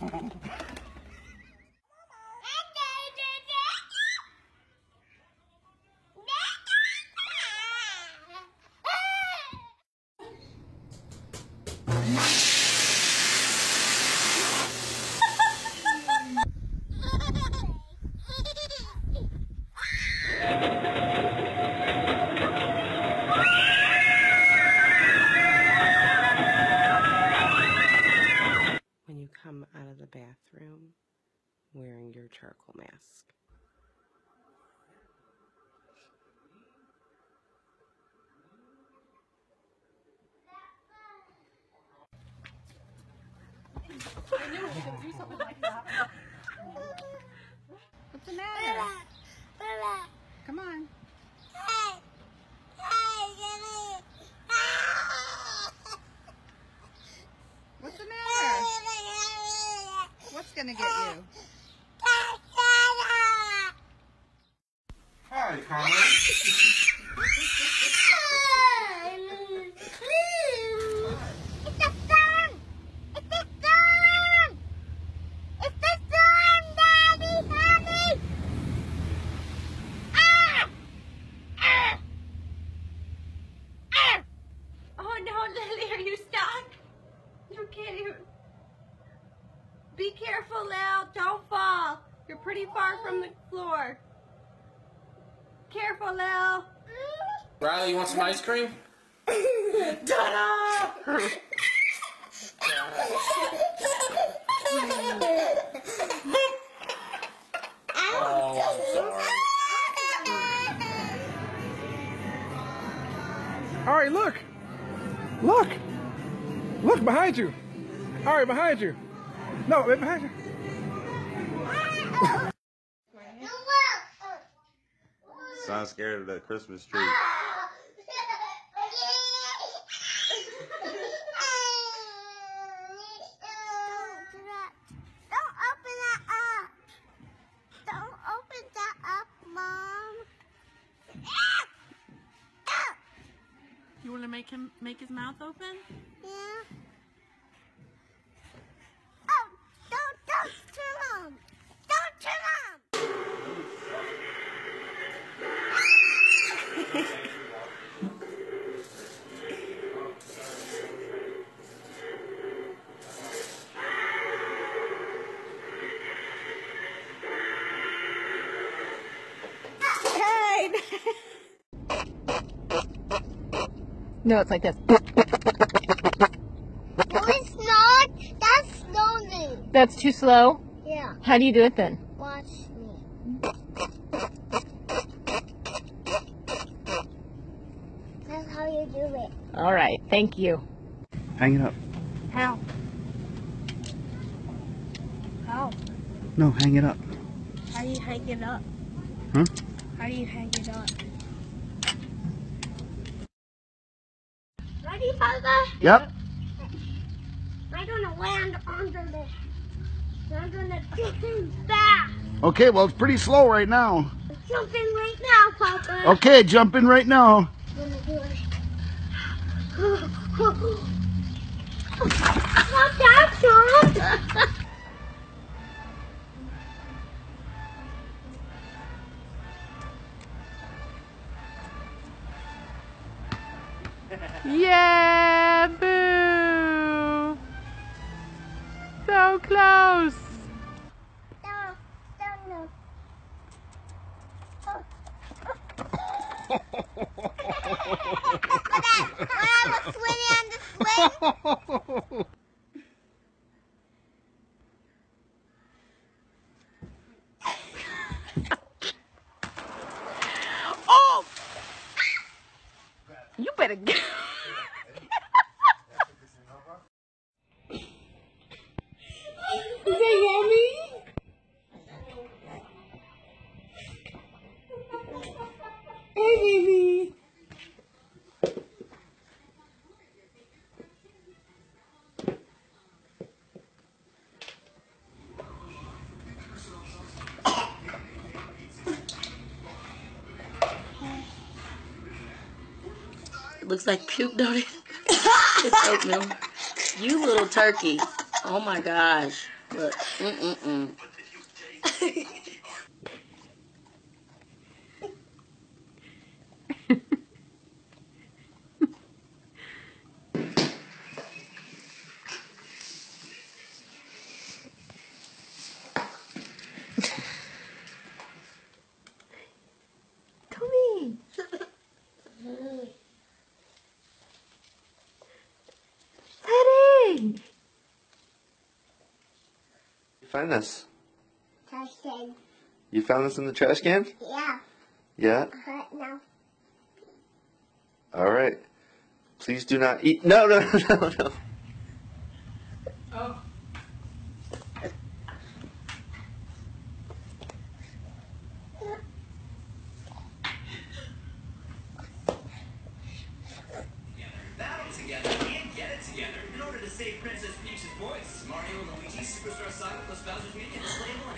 Moment. Matter? Come on. What's the matter? What's gonna get you? Hi, Connor. Oh no, Lily, are you stuck? You can't even. Be careful, Lil. Don't fall. You're pretty far from the floor. Careful, Lil. Riley, you want some ice cream? Ta-da! Oh, All right, look. Look. Look behind you. All right, behind you. No, right behind you. Sound scared of the Christmas tree. Don't open that up. Don't open that up, Mom. You want to make him make his mouth open? Yeah. Oh, don't, don't turn on. Don't turn on. No, it's like this. No, it's not. That's Snowden. That's too slow. Yeah. How do you do it then? Watch me. That's how you do it. All right, thank you. Hang it up. How? How? No, hang it up. How do you hang it up? Huh? How do you hang it up? Ready, Father? Yep. I'm gonna land under this. I'm gonna jump back. Okay, well, it's pretty slow right now. Jumping right now, Papa. Okay, jump in right now. I'm gonna do it. Not that jump. Yeah, boo! So close. No, no, no. when I, when I was swimming on the swing, Oh! You better looks like puke, don't it? it's oatmeal. You little turkey. Oh my gosh. Look. Mm-mm-mm. Find this? Touchdown. You found this in the trash can? Yeah. Yeah. Uh, no. All right. Please do not eat. No, no, no, no. battle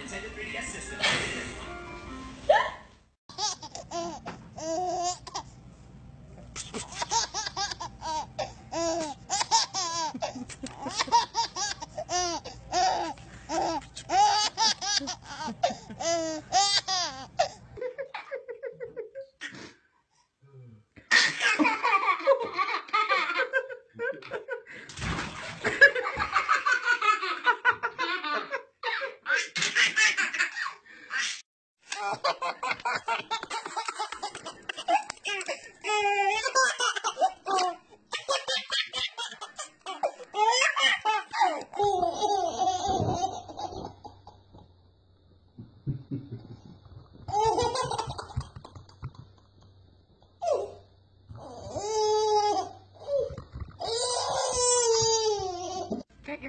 Nintendo 3DS system.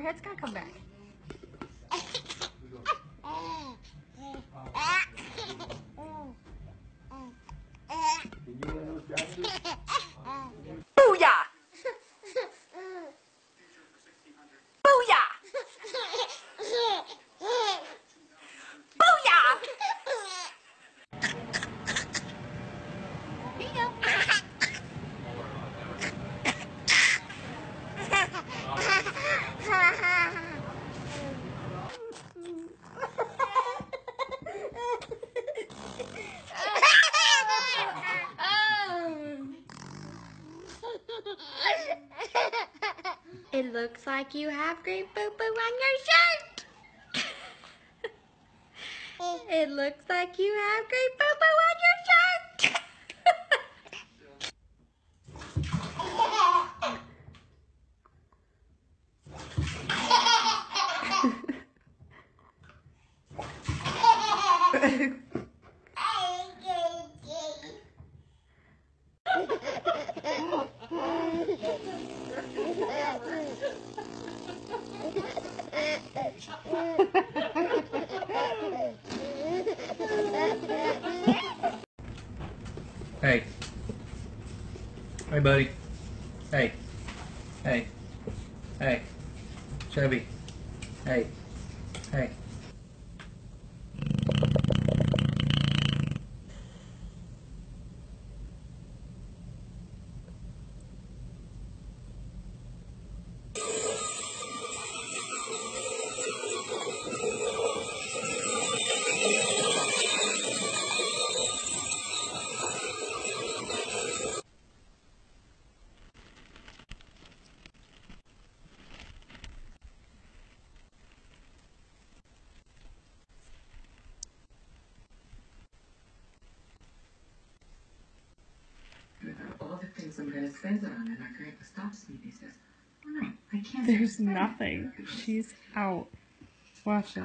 Your head's gonna come back. Looks like you have green boo on your shirt. it looks like you have green boo boo on your shirt. Hey. Hey, buddy. Hey. Hey. Hey. Chubby. Hey. Hey. Things I'm gonna spend it on, and grandpa stops me and he says, "Oh no, I can't." There's spend it." nothing. She's out. Watch it.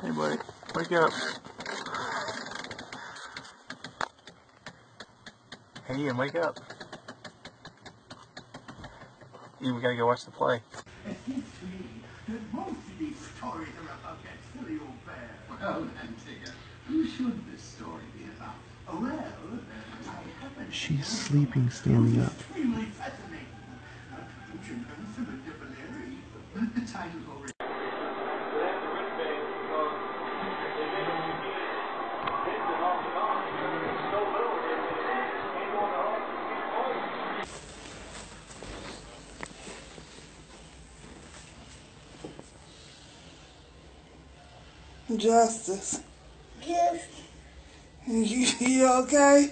Hey, buddy, wake up. Hey, Ian, wake up. Ian, we gotta go watch the play. Most of these stories are about that silly old bear. Well, Antigua, who should this story be about? Well, I happen She's sleeping standing up. extremely fascinating. Not to mention unfamiliar Valeri, but the title's already. Justice. You, you okay?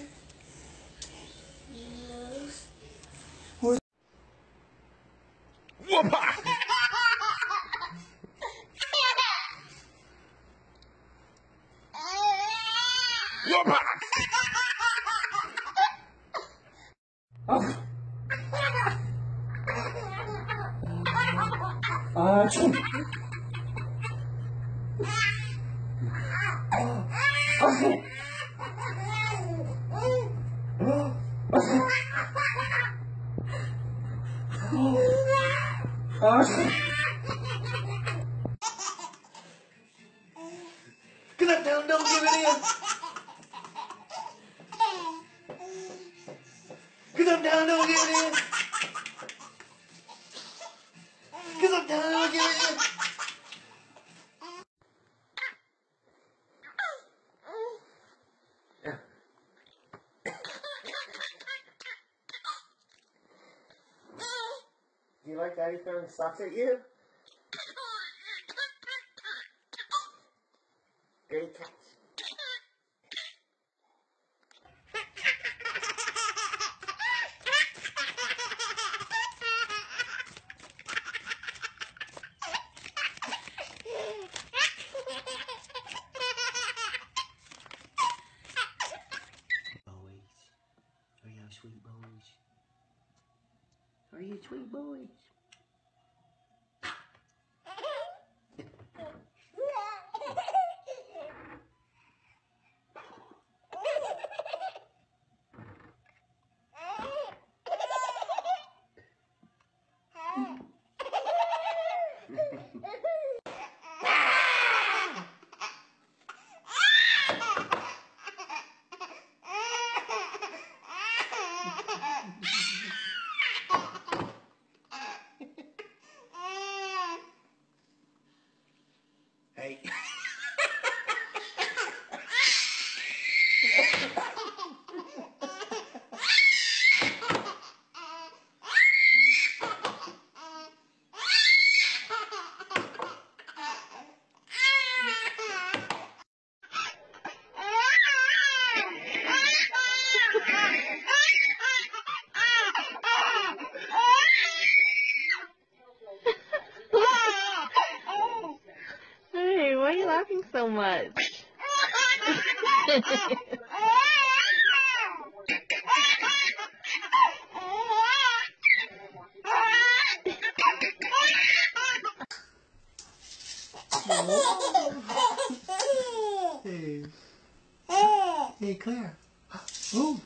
Get up, down, don't give it in. Down, don't give it in. Down, don't give it in. Like Daddy throwing socks at you? Great catch. Are you sweet boys? Are you sweet boys? Why are you laughing so much? Hey. Hey, Claire. Oh.